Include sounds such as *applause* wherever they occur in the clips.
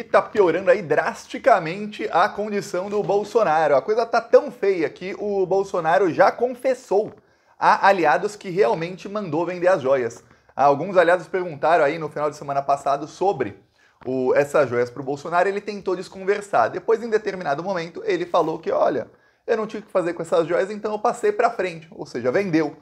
está piorando aí drasticamente a condição do Bolsonaro. A coisa tá tão feia que o Bolsonaro já confessou a aliados que realmente mandou vender as joias. Alguns aliados perguntaram aí no final de semana passado sobre o, essas joias para o Bolsonaro, ele tentou desconversar. Depois, em determinado momento, ele falou que, olha, eu não tinha o que fazer com essas joias, então eu passei para frente, ou seja, vendeu.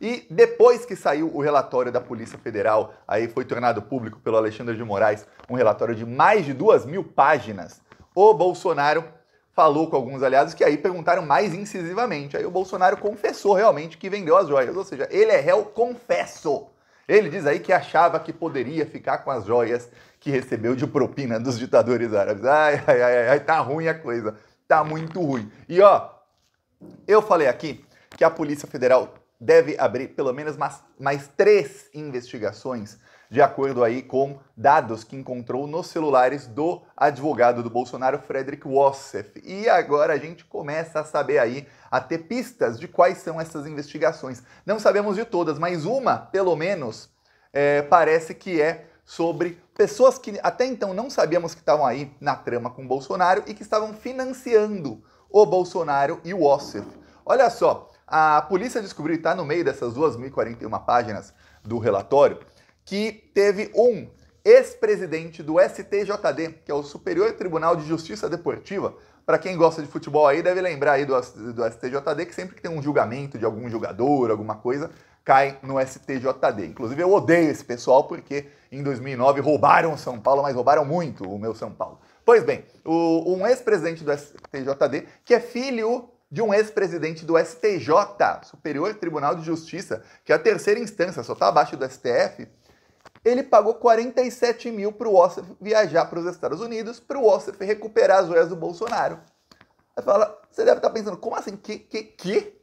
E depois que saiu o relatório da Polícia Federal, aí foi tornado público pelo Alexandre de Moraes, um relatório de mais de duas mil páginas, o Bolsonaro falou com alguns aliados que aí perguntaram mais incisivamente. Aí o Bolsonaro confessou realmente que vendeu as joias, ou seja, ele é réu confesso. Ele diz aí que achava que poderia ficar com as joias que recebeu de propina dos ditadores árabes. Ai, ai, ai, ai, tá ruim a coisa. Tá muito ruim. E ó, eu falei aqui que a Polícia Federal deve abrir pelo menos mais, mais três investigações, de acordo aí com dados que encontrou nos celulares do advogado do Bolsonaro, Frederick Wassef. E agora a gente começa a saber aí, a ter pistas de quais são essas investigações. Não sabemos de todas, mas uma, pelo menos, é, parece que é sobre pessoas que até então não sabíamos que estavam aí na trama com o Bolsonaro e que estavam financiando o Bolsonaro e o Wassef. Olha só, a polícia descobriu, está no meio dessas 2.041 páginas do relatório, que teve um ex-presidente do STJD, que é o Superior Tribunal de Justiça Deportiva. Para quem gosta de futebol aí, deve lembrar aí do, do STJD, que sempre que tem um julgamento de algum jogador, alguma coisa, cai no STJD. Inclusive, eu odeio esse pessoal porque em 2009 roubaram o São Paulo, mas roubaram muito o meu São Paulo. Pois bem, o, um ex-presidente do STJD, que é filho de um ex-presidente do STJ, Superior Tribunal de Justiça, que é a terceira instância, só está abaixo do STF, ele pagou 47 mil para o Ossef viajar para os Estados Unidos, para o Ossef recuperar as joias do Bolsonaro. Aí fala, você deve estar tá pensando, como assim? Que, que, que?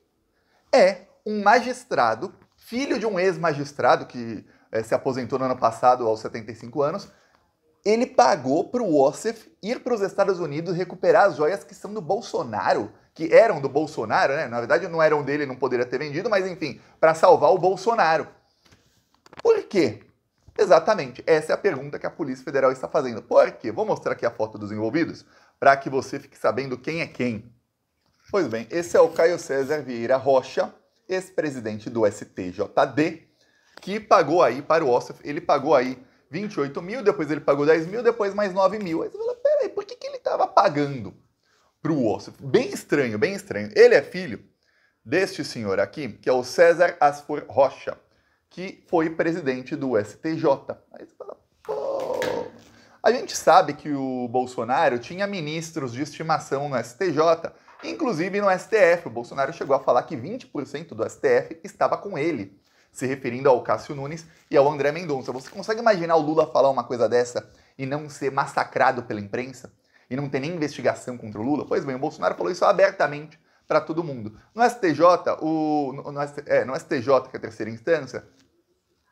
É um magistrado, filho de um ex-magistrado que é, se aposentou no ano passado aos 75 anos, ele pagou para o Ossef ir para os Estados Unidos recuperar as joias que são do Bolsonaro que eram do Bolsonaro, né? Na verdade não eram dele, não poderia ter vendido, mas enfim, para salvar o Bolsonaro. Por quê? Exatamente, essa é a pergunta que a Polícia Federal está fazendo. Por quê? Vou mostrar aqui a foto dos envolvidos para que você fique sabendo quem é quem. Pois bem, esse é o Caio César Vieira Rocha, ex-presidente do STJD, que pagou aí para o Ossef, ele pagou aí 28 mil, depois ele pagou 10 mil, depois mais 9 mil. Aí você fala, peraí, por que, que ele estava pagando? para o osso. Bem estranho, bem estranho. Ele é filho deste senhor aqui, que é o César Asfor Rocha, que foi presidente do STJ. Aí você fala, pô. A gente sabe que o Bolsonaro tinha ministros de estimação no STJ, inclusive no STF. O Bolsonaro chegou a falar que 20% do STF estava com ele, se referindo ao Cássio Nunes e ao André Mendonça. Você consegue imaginar o Lula falar uma coisa dessa e não ser massacrado pela imprensa? e não tem nem investigação contra o Lula? Pois bem, o Bolsonaro falou isso abertamente para todo mundo. No STJ, o, no, no, é, no STJ, que é a terceira instância,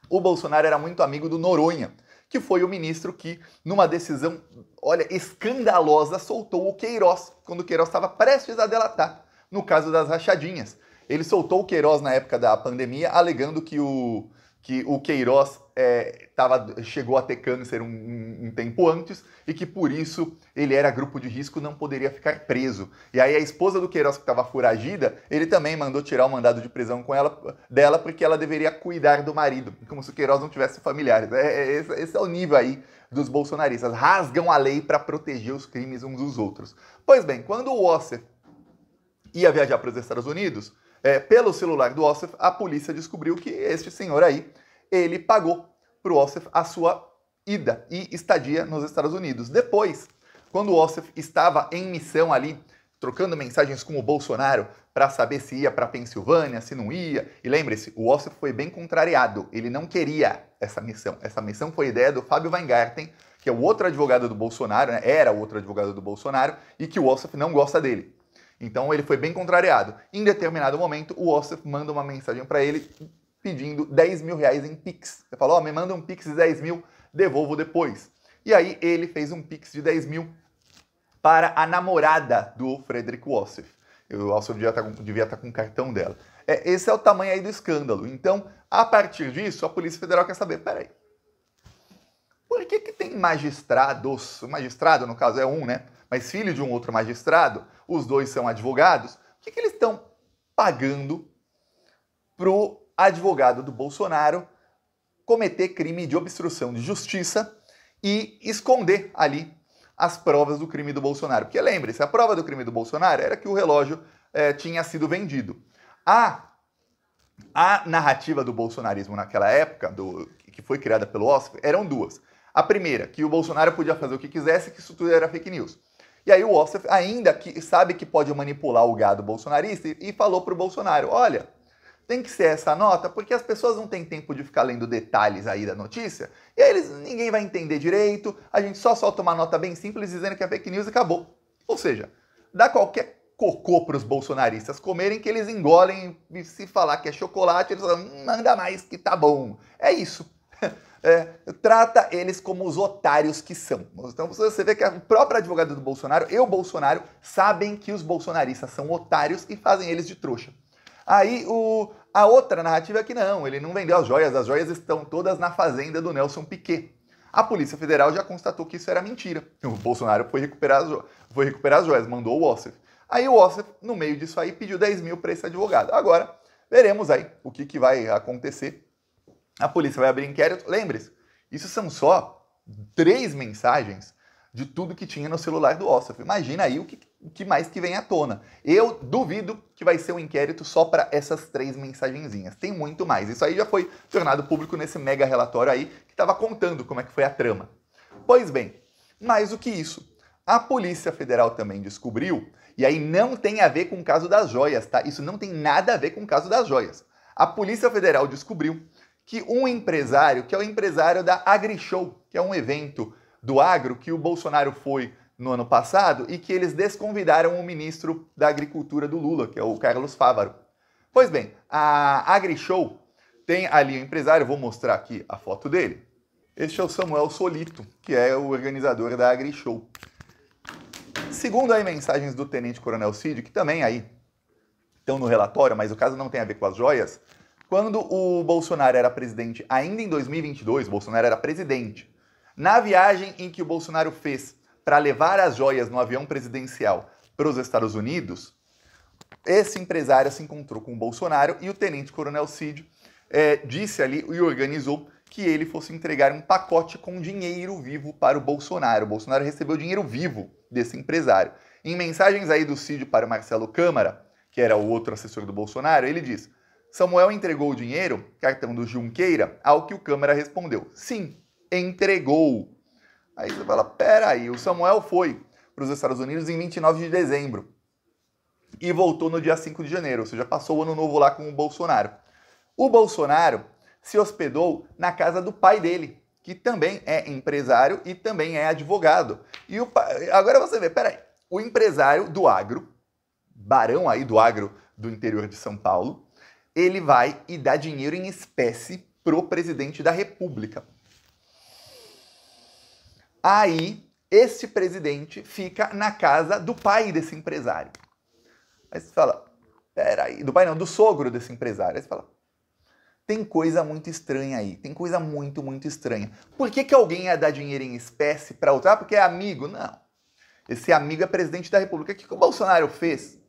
o Bolsonaro era muito amigo do Noronha, que foi o ministro que, numa decisão, olha, escandalosa, soltou o Queiroz, quando o Queiroz estava prestes a delatar, no caso das rachadinhas. Ele soltou o Queiroz na época da pandemia, alegando que o, que o Queiroz é, tava, chegou a ter câncer um, um, tempo antes e que por isso ele era grupo de risco não poderia ficar preso. E aí a esposa do Queiroz que estava foragida, ele também mandou tirar o mandado de prisão com ela, dela porque ela deveria cuidar do marido, como se o Queiroz não tivesse familiares. É, é, esse, esse é o nível aí dos bolsonaristas. Rasgam a lei para proteger os crimes uns dos outros. Pois bem, quando o Osser ia viajar para os Estados Unidos, é, pelo celular do Ossef, a polícia descobriu que este senhor aí, ele pagou para o Ossef a sua ida e estadia nos Estados Unidos. Depois, quando o Ossef estava em missão ali, trocando mensagens com o Bolsonaro para saber se ia para Pensilvânia, se não ia. E lembre-se, o Ossef foi bem contrariado. Ele não queria essa missão. Essa missão foi ideia do Fábio Weingarten, que é o outro advogado do Bolsonaro, né? era o outro advogado do Bolsonaro, e que o Ossef não gosta dele. Então ele foi bem contrariado. Em determinado momento, o Ossef manda uma mensagem para ele pedindo 10 mil reais em Pix. Você falou, oh, me manda um Pix de 10 mil, devolvo depois. E aí ele fez um Pix de 10 mil para a namorada do Frederick Ossef. O Ossef devia estar, tá com, devia estar tá com o cartão dela. É, esse é o tamanho aí do escândalo. Então, a partir disso, a Polícia Federal quer saber, peraí, por que, que tem magistrados, o magistrado no caso é um, né? Mas filho de um outro magistrado, os dois são advogados, o que, que eles estão pagando pro advogado do Bolsonaro cometer crime de obstrução de justiça e esconder ali as provas do crime do Bolsonaro. Porque lembre-se, a prova do crime do Bolsonaro era que o relógio é, tinha sido vendido. A, a narrativa do bolsonarismo naquela época, do, que foi criada pelo Oscar, eram duas. A primeira, que o Bolsonaro podia fazer o que quisesse, que isso tudo era fake news. E aí o Ossoff, ainda que sabe que pode manipular o gado bolsonarista, e, falou para o Bolsonaro: olha, tem que ser essa nota, porque as pessoas não têm tempo de ficar lendo detalhes aí da notícia, e aí eles, ninguém vai entender direito, a gente só solta uma nota bem simples dizendo que é fake news e acabou. Ou seja, dá qualquer cocô para os bolsonaristas comerem que eles engolem e se falar que é chocolate, eles falam, hum, manda mais que tá bom. É isso. *laughs* É, trata eles como os otários que são. Então você vê que a própria advogada do Bolsonaro e o Bolsonaro sabem que os bolsonaristas são otários e fazem eles de trouxa. Aí o, a outra narrativa é que não, ele não vendeu as joias, as joias estão todas na fazenda do Nelson Piquet. A Polícia Federal já constatou que isso era mentira. O Bolsonaro foi recuperar as, foi recuperar as joias, mandou o Ossef. Aí o Ossef, no meio disso aí, pediu 10 mil para esse advogado. Agora, veremos aí o que, que vai acontecer. A polícia vai abrir inquérito. Lembre-se, isso são só três mensagens de tudo que tinha no celular do Ossaf. Imagina aí o que, que mais que vem à tona. Eu duvido que vai ser um inquérito só para essas três mensagenzinhas. Tem muito mais. Isso aí já foi tornado público nesse mega relatório aí que estava contando como é que foi a trama. Pois bem, mais do que isso, a Polícia Federal também descobriu, e aí não tem a ver com o caso das joias, tá? Isso não tem nada a ver com o caso das joias. A Polícia Federal descobriu que um empresário, que é o empresário da AgriShow, que é um evento do agro que o Bolsonaro foi no ano passado e que eles desconvidaram o ministro da Agricultura do Lula, que é o Carlos Fávaro. Pois bem, a AgriShow tem ali o um empresário, vou mostrar aqui a foto dele. Este é o Samuel Solito, que é o organizador da AgriShow. Segundo aí mensagens do Tenente Coronel Cid, que também aí estão no relatório, mas o caso não tem a ver com as joias, quando o Bolsonaro era presidente, ainda em 2022, o Bolsonaro era presidente, na viagem em que o Bolsonaro fez para levar as joias no avião presidencial para os Estados Unidos, esse empresário se encontrou com o Bolsonaro e o tenente coronel Cid é, disse ali e organizou que ele fosse entregar um pacote com dinheiro vivo para o Bolsonaro. O Bolsonaro recebeu dinheiro vivo desse empresário. Em mensagens aí do Cid para o Marcelo Câmara, que era o outro assessor do Bolsonaro, ele diz: Samuel entregou o dinheiro, cartão do Junqueira, ao que o Câmara respondeu: sim, entregou. Aí você fala: peraí, o Samuel foi para os Estados Unidos em 29 de dezembro e voltou no dia 5 de janeiro, ou seja, passou o ano novo lá com o Bolsonaro. O Bolsonaro se hospedou na casa do pai dele, que também é empresário e também é advogado. E o agora você vê, peraí, o empresário do agro, barão aí do agro do interior de São Paulo, ele vai e dá dinheiro em espécie pro presidente da República. Aí, este presidente fica na casa do pai desse empresário. Aí você fala, peraí, do pai não, do sogro desse empresário. Aí você fala, tem coisa muito estranha aí, tem coisa muito, muito estranha. Por que, que alguém ia dar dinheiro em espécie para outro? Ah, porque é amigo? Não. Esse amigo é presidente da República. O que, que o Bolsonaro fez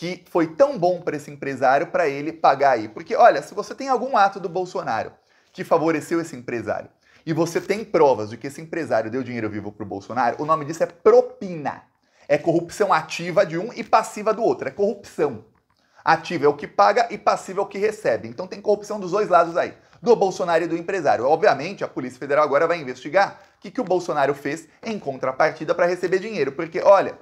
que foi tão bom para esse empresário para ele pagar aí? Porque, olha, se você tem algum ato do Bolsonaro que favoreceu esse empresário, e você tem provas de que esse empresário deu dinheiro vivo para o Bolsonaro, o nome disso é propina. É corrupção ativa de um e passiva do outro. É corrupção. Ativa é o que paga e passiva é o que recebe. Então tem corrupção dos dois lados aí, do Bolsonaro e do empresário. Obviamente, a Polícia Federal agora vai investigar o que, que o Bolsonaro fez em contrapartida para receber dinheiro. Porque, olha,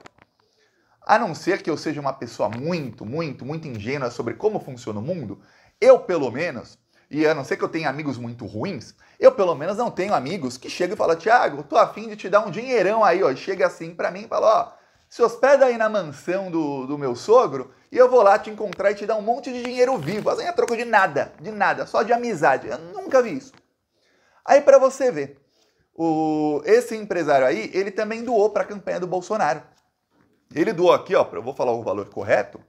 a não ser que eu seja uma pessoa muito, muito, muito ingênua sobre como funciona o mundo, eu, pelo menos, e a não ser que eu tenha amigos muito ruins, eu pelo menos não tenho amigos que chegam e falam, Tiago, tô afim de te dar um dinheirão aí, ó. Chega assim para mim e fala, ó, se hospeda aí na mansão do, do meu sogro e eu vou lá te encontrar e te dar um monte de dinheiro vivo. Assim, a troco de nada, de nada, só de amizade. Eu nunca vi isso. Aí para você ver, o, esse empresário aí, ele também doou para a campanha do Bolsonaro. Ele doou aqui, ó, eu vou falar o valor correto.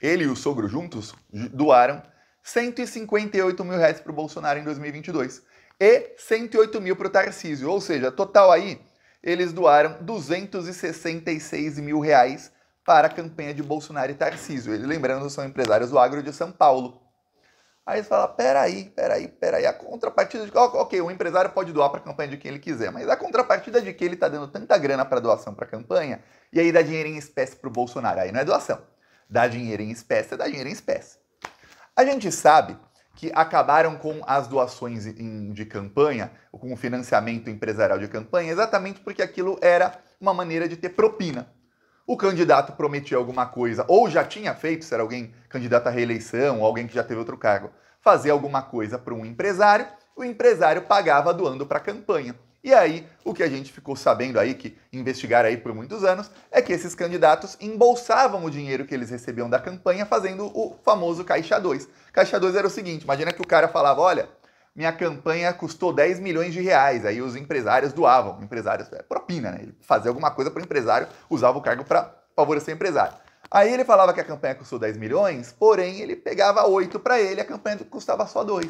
Ele e o sogro juntos doaram 158 mil reais para o Bolsonaro em 2022. e 108 mil para o Tarcísio. Ou seja, total aí, eles doaram 266 mil reais para a campanha de Bolsonaro e Tarcísio. Eles, lembrando, são empresários do agro de São Paulo. Aí você fala, peraí, peraí, peraí, a contrapartida de... Ok, o empresário pode doar para a campanha de quem ele quiser, mas a contrapartida de que ele está dando tanta grana para doação para a campanha e aí dá dinheiro em espécie para o Bolsonaro. Aí não é doação. Dá dinheiro em espécie, dá dinheiro em espécie. A gente sabe que acabaram com as doações de campanha, com o financiamento empresarial de campanha, exatamente porque aquilo era uma maneira de ter propina. O candidato prometia alguma coisa, ou já tinha feito, se era alguém candidato à reeleição, ou alguém que já teve outro cargo, fazer alguma coisa para um empresário, o empresário pagava doando para a campanha. E aí, o que a gente ficou sabendo aí, que investigaram aí por muitos anos, é que esses candidatos embolsavam o dinheiro que eles recebiam da campanha fazendo o famoso Caixa 2. Caixa 2 era o seguinte, imagina que o cara falava, olha, minha campanha custou 10 milhões de reais, aí os empresários doavam, empresários, é propina, né? Fazia alguma coisa para o empresário, usava o cargo para favorecer o empresário. Aí ele falava que a campanha custou 10 milhões, porém ele pegava 8 para ele, a campanha custava só 2.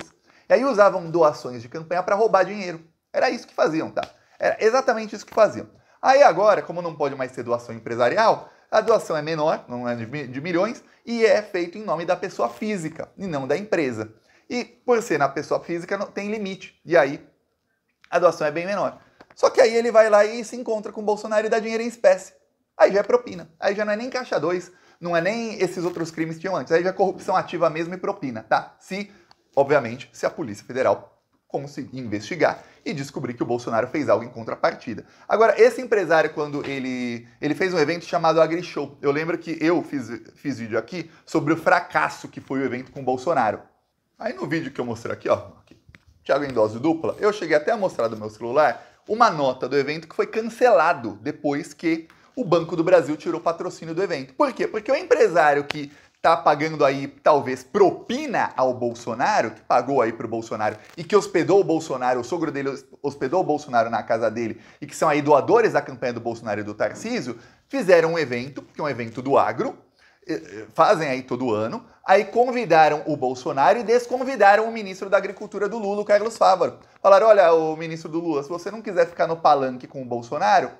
E aí usavam doações de campanha para roubar dinheiro. Era isso que faziam, tá? Era exatamente isso que faziam. Aí agora, como não pode mais ter doação empresarial, a doação é menor, não é de milhões, e é feito em nome da pessoa física e não da empresa. E por ser na pessoa física, não tem limite. E aí a doação é bem menor. Só que aí ele vai lá e se encontra com o Bolsonaro e dá dinheiro em espécie. Aí já é propina. Aí já não é nem caixa 2, não é nem esses outros crimes que tinham antes. Aí já é corrupção ativa mesmo e propina, tá? Se, obviamente, se a Polícia Federal conseguir investigar e descobrir que o Bolsonaro fez algo em contrapartida. Agora, esse empresário, quando ele, ele fez um evento chamado AgriShow, eu lembro que eu fiz, fiz vídeo aqui sobre o fracasso que foi o evento com o Bolsonaro. Aí no vídeo que eu mostrei aqui, ó, aqui, Thiago em dose dupla, eu cheguei até a mostrar do meu celular uma nota do evento que foi cancelado depois que o Banco do Brasil tirou o patrocínio do evento. Por quê? Porque o empresário que tá pagando aí talvez propina ao Bolsonaro, que pagou aí pro Bolsonaro e que hospedou o Bolsonaro, o sogro dele hospedou o Bolsonaro na casa dele e que são aí doadores da campanha do Bolsonaro e do Tarcísio, fizeram um evento, que é um evento do agro, fazem aí todo ano, aí convidaram o Bolsonaro e desconvidaram o ministro da Agricultura do Lula, o Carlos Fávaro. Falaram, olha, o ministro do Lula, se você não quiser ficar no palanque com o Bolsonaro,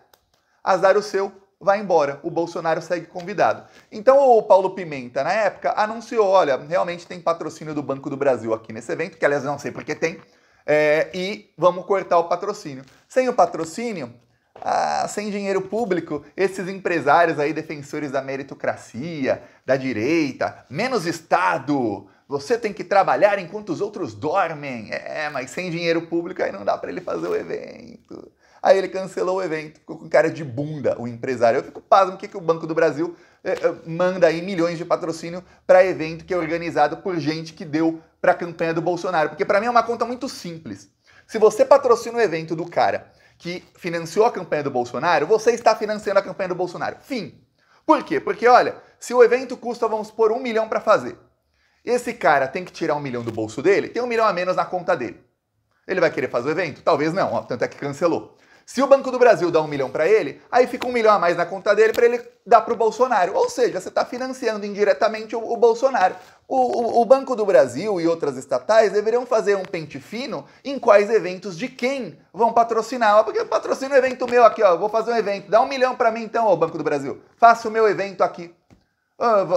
azar o seu, vai embora. O Bolsonaro segue convidado. Então o Paulo Pimenta, na época, anunciou: olha, realmente tem patrocínio do Banco do Brasil aqui nesse evento, que aliás não sei porque tem, é, e vamos cortar o patrocínio. Sem o patrocínio, ah, sem dinheiro público, esses empresários aí, defensores da meritocracia, da direita, menos Estado, você tem que trabalhar enquanto os outros dormem. É, mas sem dinheiro público aí não dá para ele fazer o evento. Aí ele cancelou o evento, ficou com cara de bunda o empresário. Eu fico pasmo que, que o Banco do Brasil eh, eh, manda aí milhões de patrocínio para evento que é organizado por gente que deu para a campanha do Bolsonaro. Porque para mim é uma conta muito simples. Se você patrocina o evento do cara que financiou a campanha do Bolsonaro, você está financiando a campanha do Bolsonaro. Fim. Por quê? Porque, olha, se o evento custa, vamos por um milhão para fazer, esse cara tem que tirar um milhão do bolso dele, tem um milhão a menos na conta dele. Ele vai querer fazer o evento? Talvez não, ó, tanto é que cancelou. Se o Banco do Brasil dá um milhão para ele, aí fica um milhão a mais na conta dele para ele dar para o Bolsonaro. Ou seja, você está financiando indiretamente o, o Bolsonaro. O, o, o, Banco do Brasil e outras estatais deveriam fazer um pente fino em quais eventos de quem vão patrocinar. Porque eu patrocino um evento meu aqui, ó. Vou fazer um evento. Dá um milhão para mim então, ó, Banco do Brasil. Faça o meu evento aqui.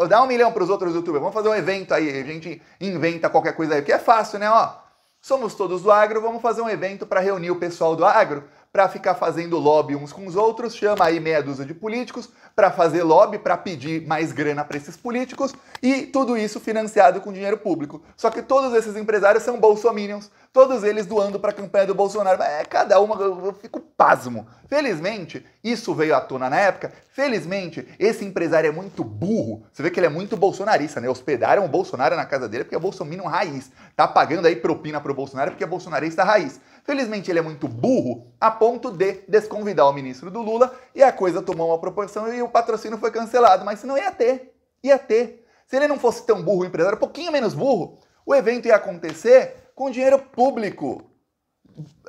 dá um milhão para os outros youtubers. Vamos fazer um evento aí. A gente inventa qualquer coisa aí. Que é fácil, né? Ó, somos todos do agro. Vamos fazer um evento para reunir o pessoal do agro para ficar fazendo lobby uns com os outros, chama aí meia dúzia de políticos para fazer lobby, para pedir mais grana para esses políticos e tudo isso financiado com dinheiro público. Só que todos esses empresários são bolsominions, todos eles doando para a campanha do Bolsonaro. É, cada uma, eu fico pasmo. Felizmente, isso veio à tona na época. Felizmente, esse empresário é muito burro. Você vê que ele é muito bolsonarista, né? Hospedaram o Bolsonaro na casa dele porque é bolsominion raiz. Tá pagando aí propina pro Bolsonaro porque é bolsonarista raiz. Felizmente ele é muito burro a ponto de desconvidar o ministro do Lula e a coisa tomou uma proporção e o patrocínio foi cancelado. Mas se não ia ter, ia ter. Se ele não fosse tão burro, o empresário, um pouquinho menos burro, o evento ia acontecer com dinheiro público.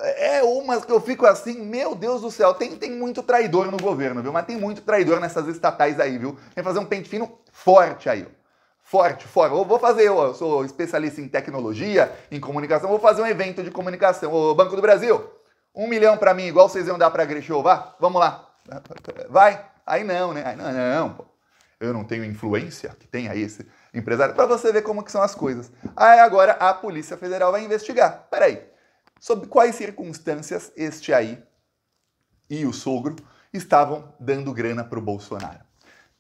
É umas que eu fico assim, meu Deus do céu, tem, tem muito traidor no governo, viu? Mas tem muito traidor nessas estatais aí, viu? Tem que fazer um pente fino forte aí, ó forte, forte. Eu vou fazer, eu sou especialista em tecnologia, em comunicação, vou fazer um evento de comunicação. O Banco do Brasil, um milhão para mim, igual vocês iam dar para Grishow, vá? Vamos lá. Vai? Aí não, né? Aí não, não, pô. Eu não tenho influência, que aí esse empresário, para você ver como que são as coisas. Aí agora a Polícia Federal vai investigar. Peraí, sob quais circunstâncias este aí e o sogro estavam dando grana para o Bolsonaro?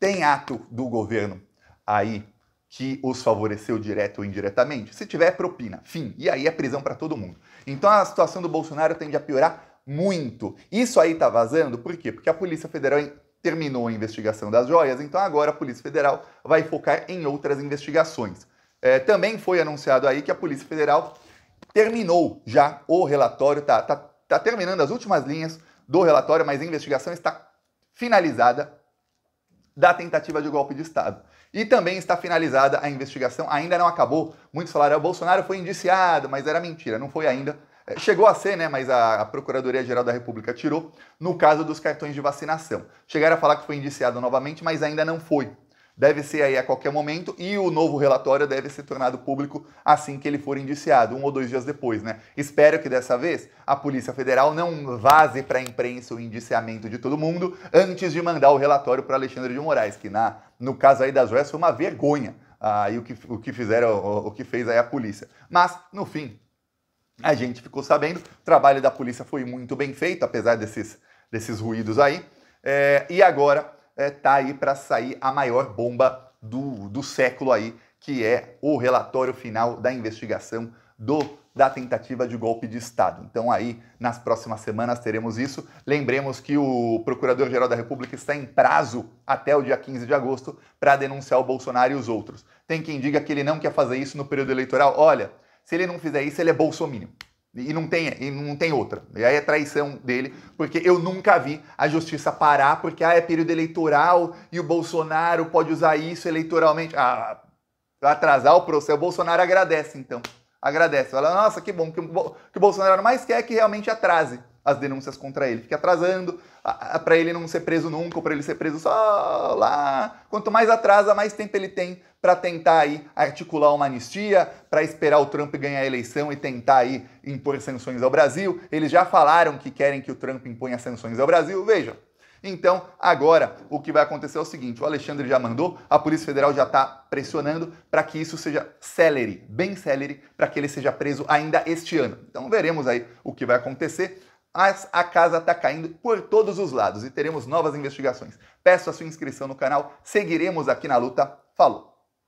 Tem ato do governo aí que os favoreceu direto ou indiretamente? Se tiver, propina. Fim. E aí é prisão para todo mundo. Então a situação do Bolsonaro tende a piorar muito. Isso aí tá vazando, por quê? Porque a Polícia Federal terminou a investigação das joias, então agora a Polícia Federal vai focar em outras investigações. É, também foi anunciado aí que a Polícia Federal terminou já o relatório, tá, tá, tá terminando as últimas linhas do relatório, mas a investigação está finalizada da tentativa de golpe de Estado. E também está finalizada a investigação, ainda não acabou. Muitos falaram, o Bolsonaro foi indiciado, mas era mentira, não foi ainda. É, chegou a ser, né? Mas a, Procuradoria-Geral da República tirou no caso dos cartões de vacinação. Chegaram a falar que foi indiciado novamente, mas ainda não foi. Deve ser aí a qualquer momento e o novo relatório deve ser tornado público assim que ele for indiciado, um ou dois dias depois, né? Espero que dessa vez a Polícia Federal não vaze para a imprensa o indiciamento de todo mundo antes de mandar o relatório para Alexandre de Moraes, que na, no caso aí das joias foi uma vergonha aí o que, o que fizeram, o, o que fez aí a polícia. Mas, no fim, a gente ficou sabendo, o trabalho da polícia foi muito bem feito, apesar desses, desses ruídos aí. É, e agora é, tá aí para sair a maior bomba do, do século aí, que é o relatório final da investigação do da tentativa de golpe de Estado. Então aí, nas próximas semanas teremos isso. Lembremos que o Procurador-Geral da República está em prazo até o dia 15 de agosto para denunciar o Bolsonaro e os outros. Tem quem diga que ele não quer fazer isso no período eleitoral. Olha, se ele não fizer isso, ele é bolsominion. E não tem, e não tem outra. E aí é traição dele, porque eu nunca vi a justiça parar porque ah, é período eleitoral e o Bolsonaro pode usar isso eleitoralmente. Ah, atrasar o processo. O Bolsonaro agradece, então. Agradece. Fala, nossa, que bom que o, Bolsonaro mais quer é que realmente atrase as denúncias contra ele. Fica atrasando para ele não ser preso nunca, ou para ele ser preso só lá. Quanto mais atrasa, mais tempo ele tem para tentar aí articular uma anistia, para esperar o Trump ganhar a eleição e tentar aí impor sanções ao Brasil. Eles já falaram que querem que o Trump imponha sanções ao Brasil. Veja. Então, agora, o que vai acontecer é o seguinte: o Alexandre já mandou, a Polícia Federal já está pressionando para que isso seja celere, bem celere, para que ele seja preso ainda este ano. Então, veremos aí o que vai acontecer mas a casa está caindo por todos os lados e teremos novas investigações. Peço a sua inscrição no canal, seguiremos aqui na luta. Falou!